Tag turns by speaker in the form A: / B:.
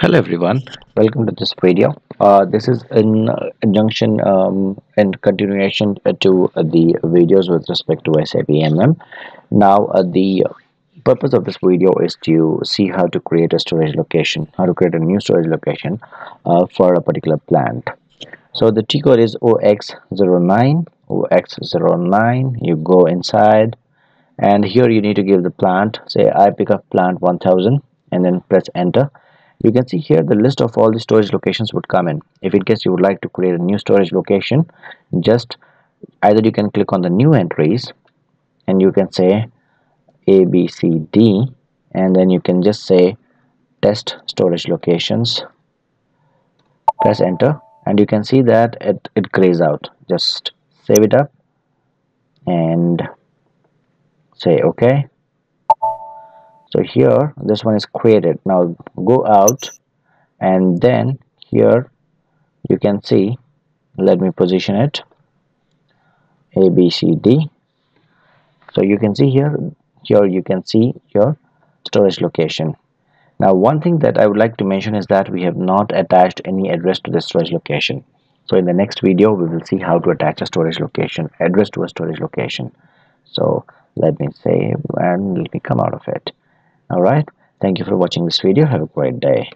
A: Hello everyone, welcome to this video. Uh, this is in uh, conjunction um, and continuation to the videos with respect to SAP MM. Now uh, the purpose of this video is to see how to create a storage location, how to create a new storage location uh, for a particular plant. So the T code is OX09, OX09, you go inside and here you need to give the plant, say I pick up plant 1000 and then press enter you can see here the list of all the storage locations would come in. If in case you would like to create a new storage location just either you can click on the new entries and you can say a b c d and then you can just say test storage locations press enter and you can see that it, it grays out. Just save it up and say okay so here this one is created. Now go out and then here you can see let me position it a b c d. So you can see here here you can see your storage location. Now one thing that I would like to mention is that we have not attached any address to the storage location. So in the next video we will see how to attach a storage location address to a storage location. So let me save and let me come out of it all right. Thank you for watching this video. Have a great day